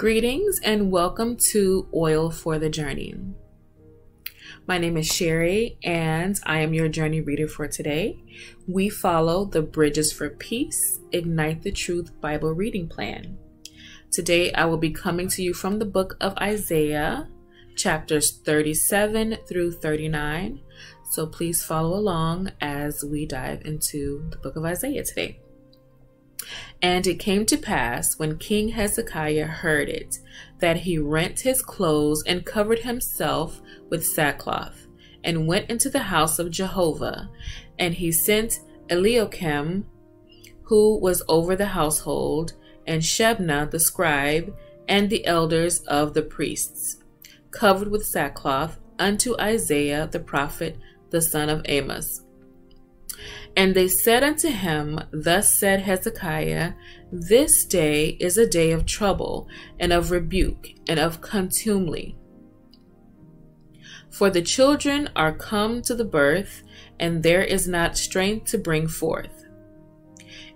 Greetings and welcome to Oil for the Journey. My name is Sherry and I am your journey reader for today. We follow the Bridges for Peace Ignite the Truth Bible reading plan. Today I will be coming to you from the book of Isaiah, chapters 37 through 39. So please follow along as we dive into the book of Isaiah today. And it came to pass when King Hezekiah heard it, that he rent his clothes and covered himself with sackcloth, and went into the house of Jehovah. And he sent Eliakim, who was over the household, and Shebna the scribe, and the elders of the priests, covered with sackcloth, unto Isaiah the prophet, the son of Amos and they said unto him, Thus said Hezekiah, This day is a day of trouble, and of rebuke, and of contumely. For the children are come to the birth, and there is not strength to bring forth.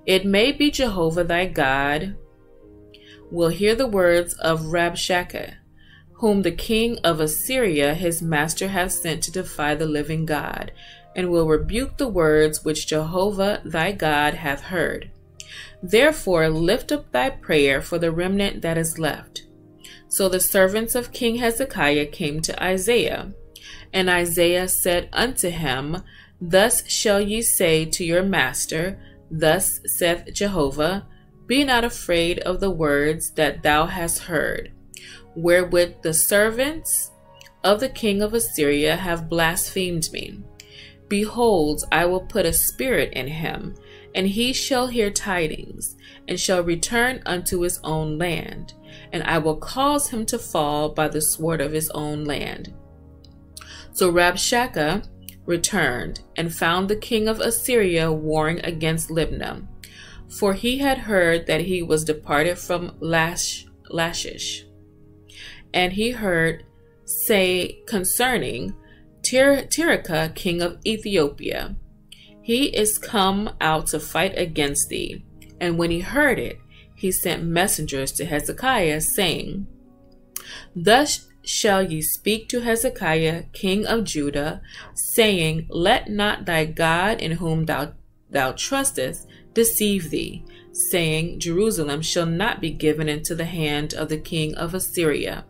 It may be Jehovah thy God will hear the words of Rabshakeh, whom the king of Assyria his master hath sent to defy the living God, and will rebuke the words which Jehovah thy God hath heard. Therefore lift up thy prayer for the remnant that is left. So the servants of King Hezekiah came to Isaiah, and Isaiah said unto him, Thus shall ye say to your master, Thus saith Jehovah, Be not afraid of the words that thou hast heard, wherewith the servants of the king of Assyria have blasphemed me. Behold, I will put a spirit in him, and he shall hear tidings, and shall return unto his own land, and I will cause him to fall by the sword of his own land. So Rabshakeh returned, and found the king of Assyria warring against Libnah, for he had heard that he was departed from Lash, Lashish. And he heard say concerning Tir- king of Ethiopia. He is come out to fight against thee. And when he heard it, he sent messengers to Hezekiah, saying, Thus shall ye speak to Hezekiah, king of Judah, saying, Let not thy God in whom thou, thou trustest deceive thee, saying, Jerusalem shall not be given into the hand of the king of Assyria.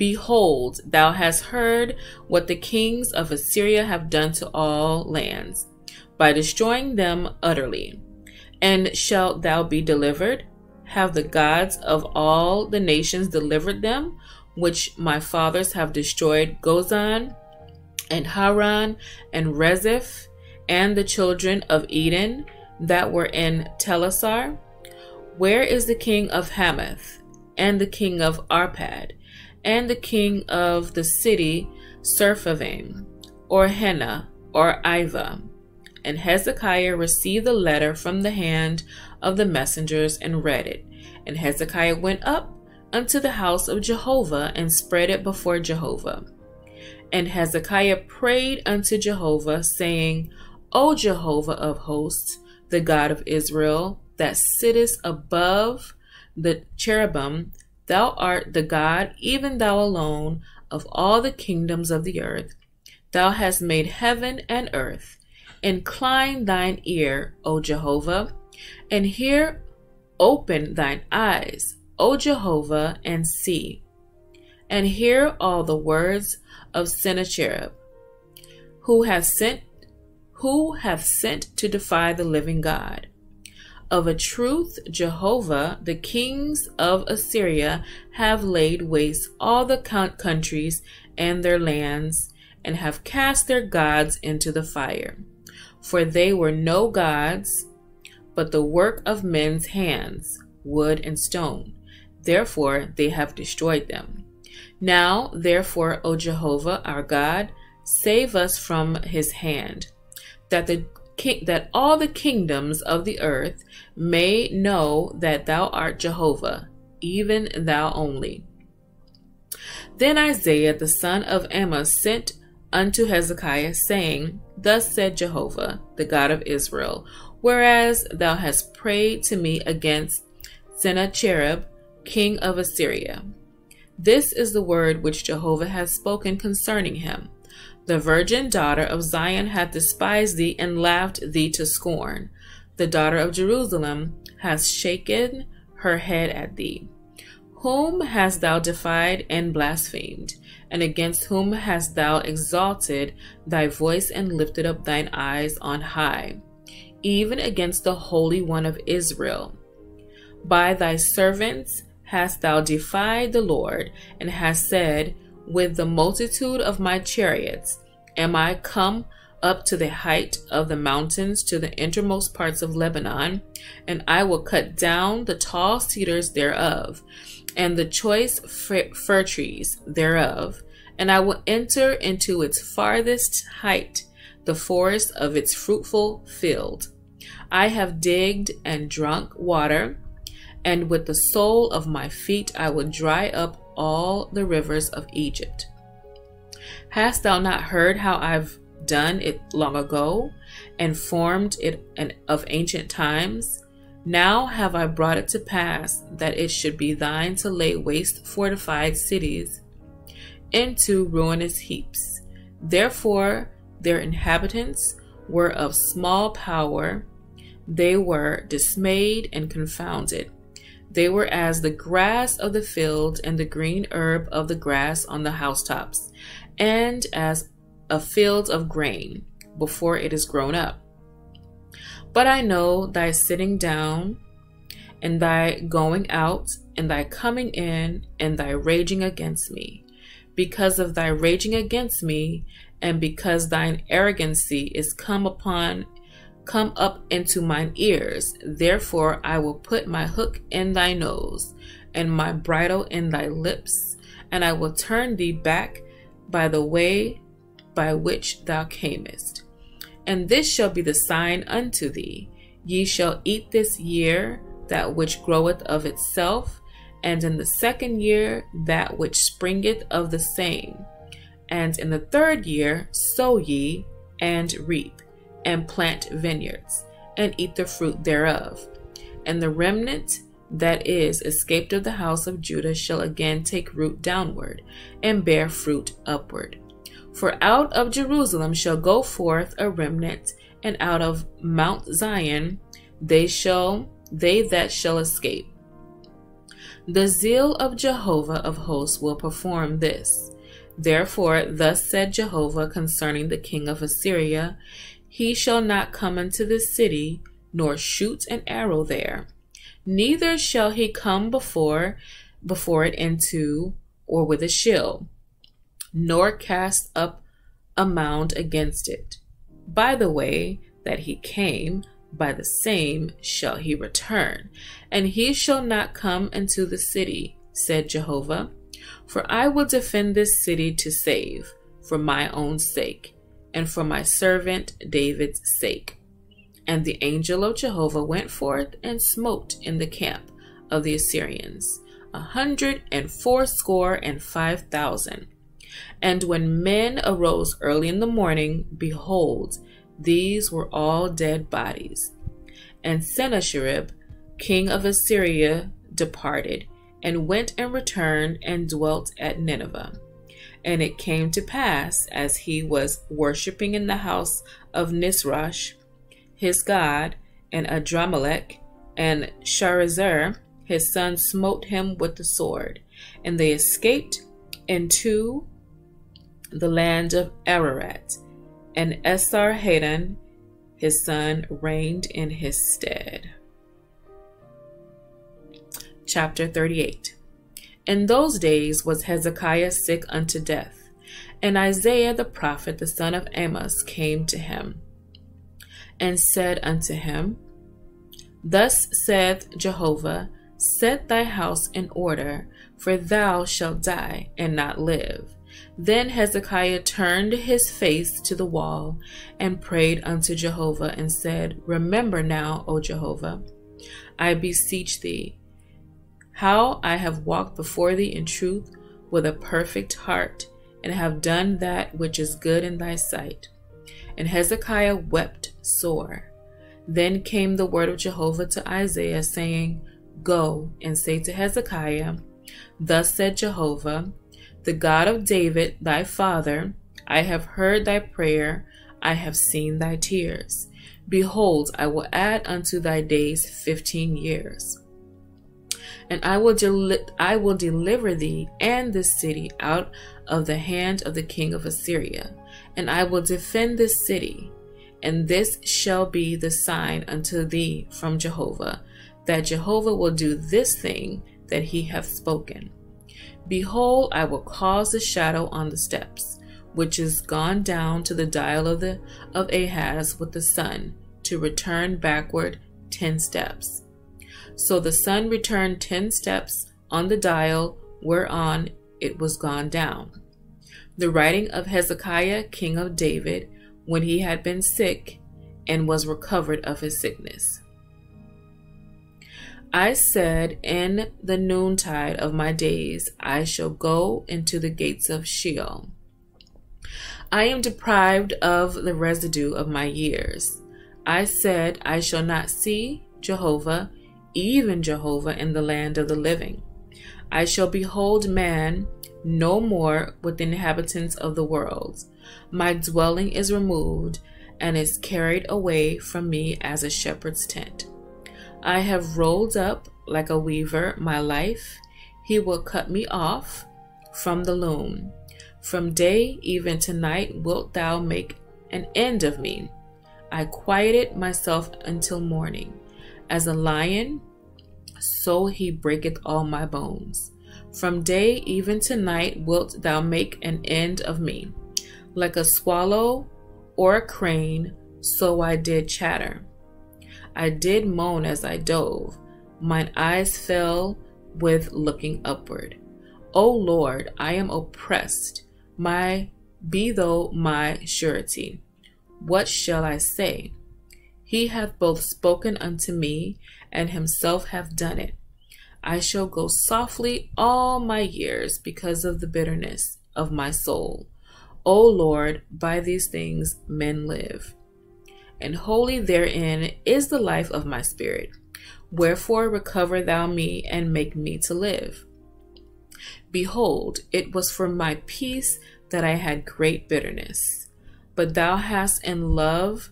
Behold, thou hast heard what the kings of Assyria have done to all lands, by destroying them utterly. And shalt thou be delivered? Have the gods of all the nations delivered them, which my fathers have destroyed Gozan, and Haran, and Rezeph, and the children of Eden that were in Telassar? Where is the king of Hamath, and the king of Arpad? And the king of the city Sepharvaim, or Hena, or Ivah. And Hezekiah received the letter from the hand of the messengers and read it. And Hezekiah went up unto the house of Jehovah and spread it before Jehovah. And Hezekiah prayed unto Jehovah, saying, O Jehovah of hosts, the God of Israel, that sittest above the cherubim, Thou art the God, even thou alone, of all the kingdoms of the earth. Thou hast made heaven and earth. Incline thine ear, O Jehovah, and hear, open thine eyes, O Jehovah, and see, and hear all the words of Sennacherib, who have sent who have sent to defy the living God. Of a truth, Jehovah, the kings of Assyria, have laid waste all the countries and their lands, and have cast their gods into the fire. For they were no gods, but the work of men's hands, wood and stone. Therefore they have destroyed them. Now, therefore, O Jehovah our God, save us from his hand, that the that all the kingdoms of the earth may know that thou art Jehovah, even thou only. Then Isaiah the son of Amos sent unto Hezekiah, saying, Thus said Jehovah, the God of Israel, whereas thou hast prayed to me against Sennacherib, king of Assyria. This is the word which Jehovah has spoken concerning him. The virgin daughter of Zion hath despised thee and laughed thee to scorn. The daughter of Jerusalem hath shaken her head at thee. Whom hast thou defied and blasphemed? And against whom hast thou exalted thy voice and lifted up thine eyes on high? Even against the Holy One of Israel. By thy servants hast thou defied the Lord, and hast said, With the multitude of my chariots am I come up to the height of the mountains to the innermost parts of Lebanon, and I will cut down the tall cedars thereof, and the choice fir trees thereof, and I will enter into its farthest height, the forest of its fruitful field. I have digged and drunk water, and with the sole of my feet I will dry up all the rivers of Egypt. Hast thou not heard how I've done it long ago and formed it of ancient times? Now have I brought it to pass that it should be thine to lay waste fortified cities into ruinous heaps. Therefore, their inhabitants were of small power. They were dismayed and confounded. They were as the grass of the field and the green herb of the grass on the housetops, and as a field of grain before it is grown up. But I know thy sitting down, and thy going out, and thy coming in, and thy raging against me. Because of thy raging against me, and because thine arrogancy is come upon come up into mine ears. Therefore I will put my hook in thy nose, and my bridle in thy lips, and I will turn thee back by the way by which thou camest. And this shall be the sign unto thee Ye shall eat this year that which groweth of itself, and in the second year that which springeth of the same. And in the third year sow ye and reap and plant vineyards, and eat the fruit thereof. And the remnant that is escaped of the house of Judah shall again take root downward, and bear fruit upward. For out of Jerusalem shall go forth a remnant, and out of Mount Zion they shall they that shall escape. The zeal of Jehovah of hosts will perform this. Therefore, thus said Jehovah concerning the king of Assyria he shall not come into the city, nor shoot an arrow there. Neither shall he come before before it into or with a shield, nor cast up a mound against it. By the way that he came, by the same shall he return, and he shall not come into the city, said Jehovah. For I will defend this city to save, for my own sake and for my servant David's sake. And the angel of Jehovah went forth and smote in the camp of the Assyrians a hundred and fourscore and five thousand. And when men arose early in the morning, behold, these were all dead bodies. And Sennacherib, king of Assyria, departed, and went and returned and dwelt at Nineveh. And it came to pass, as he was worshipping in the house of Nisroch, his god, and Adramelech, and Sharezer, his son, smote him with the sword. And they escaped into the land of Ararat. And Esarhaddon, his son, reigned in his stead. Chapter 38 in those days was Hezekiah sick unto death, and Isaiah the prophet, the son of Amos, came to him and said unto him, Thus saith Jehovah, Set thy house in order, for thou shalt die and not live. Then Hezekiah turned his face to the wall and prayed unto Jehovah and said, Remember now, O Jehovah, I beseech thee, how I have walked before thee in truth with a perfect heart, and have done that which is good in thy sight. And Hezekiah wept sore. Then came the word of Jehovah to Isaiah, saying, Go and say to Hezekiah, Thus said Jehovah, the God of David thy father, I have heard thy prayer, I have seen thy tears. Behold, I will add unto thy days fifteen years. And I will, del- I will deliver thee and this city out of the hand of the king of Assyria, and I will defend this city. And this shall be the sign unto thee from Jehovah, that Jehovah will do this thing that he hath spoken. Behold, I will cause the shadow on the steps, which is gone down to the dial of the of Ahaz with the sun, to return backward ten steps. So the sun returned ten steps on the dial whereon it was gone down. The writing of Hezekiah, king of David, when he had been sick and was recovered of his sickness. I said, In the noontide of my days I shall go into the gates of Sheol. I am deprived of the residue of my years. I said, I shall not see Jehovah, even Jehovah, in the land of the living. I shall behold man no more with the inhabitants of the world. My dwelling is removed and is carried away from me as a shepherd's tent. I have rolled up like a weaver my life. He will cut me off from the loom. From day even to night wilt thou make an end of me. I quieted myself until morning. As a lion, so he breaketh all my bones. From day even to night wilt thou make an end of me. Like a swallow or a crane, so I did chatter. I did moan as I dove. Mine eyes fell with looking upward. O Lord, I am oppressed. My be thou my surety. What shall I say? He hath both spoken unto me, and himself hath done it. I shall go softly all my years because of the bitterness of my soul. O Lord, by these things men live and holy therein is the life of my spirit. Wherefore recover thou me and make me to live. Behold, it was for my peace that I had great bitterness. But thou hast in love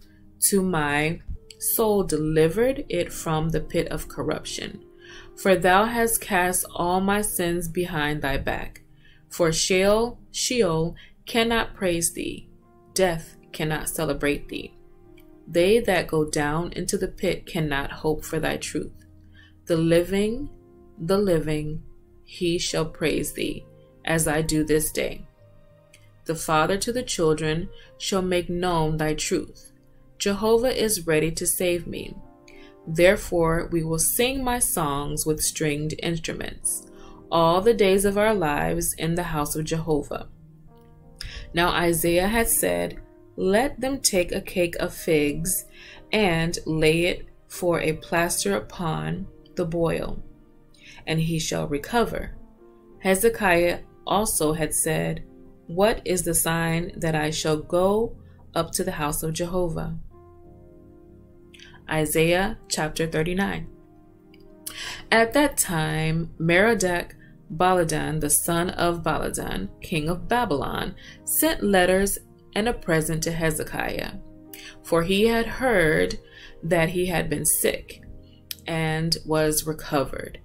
to my soul delivered it from the pit of corruption. For thou hast cast all my sins behind thy back. For Sheol, Sheol cannot praise thee, death cannot celebrate thee. They that go down into the pit cannot hope for thy truth. The living, the living, he shall praise thee, as I do this day. The father to the children shall make known thy truth. Jehovah is ready to save me. Therefore, we will sing my songs with stringed instruments all the days of our lives in the house of Jehovah. Now Isaiah had said, let them take a cake of figs and lay it for a plaster upon the boil, and he shall recover. Hezekiah also had said, What is the sign that I shall go up to the house of Jehovah? Isaiah chapter 39. At that time, Merodach Baladan, the son of Baladan, king of Babylon, sent letters and a present to Hezekiah, for he had heard that he had been sick and was recovered.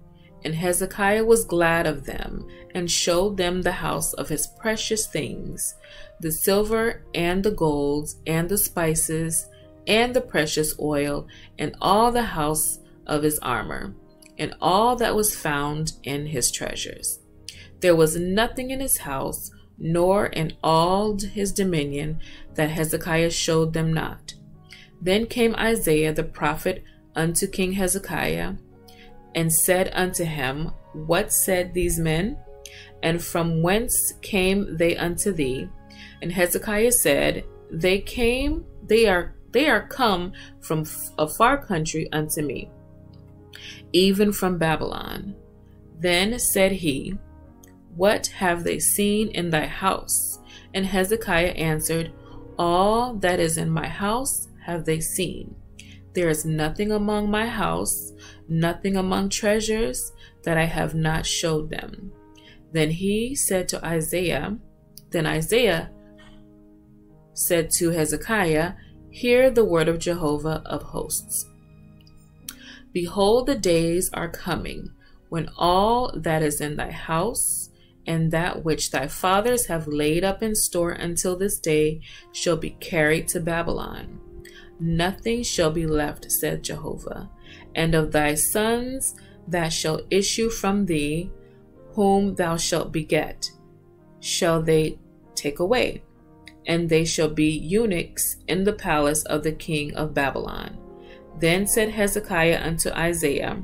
And Hezekiah was glad of them and showed them the house of his precious things, the silver and the gold and the spices and the precious oil and all the house of his armor and all that was found in his treasures. There was nothing in his house nor in all his dominion that Hezekiah showed them not. Then came Isaiah the prophet unto King Hezekiah, and said unto him, What said these men? And from whence came they unto thee? And Hezekiah said, They came, they are they are come from a far country unto me, even from Babylon. Then said he, what have they seen in thy house? And Hezekiah answered, All that is in my house have they seen. There is nothing among my house, nothing among treasures that I have not showed them. Then he said to Isaiah, Then Isaiah said to Hezekiah, Hear the word of Jehovah of hosts. Behold, the days are coming when all that is in thy house and that which thy fathers have laid up in store until this day shall be carried to Babylon. Nothing shall be left, said Jehovah, and of thy sons that shall issue from thee, whom thou shalt beget, shall they take away, and they shall be eunuchs in the palace of the king of Babylon. Then said Hezekiah unto Isaiah,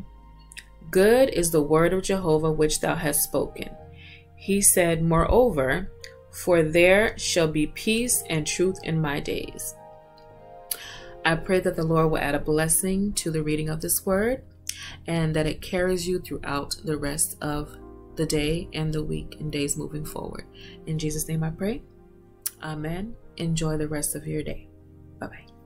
Good is the word of Jehovah which thou hast spoken. He said, Moreover, for there shall be peace and truth in my days. I pray that the Lord will add a blessing to the reading of this word and that it carries you throughout the rest of the day and the week and days moving forward. In Jesus' name I pray. Amen. Enjoy the rest of your day. Bye bye.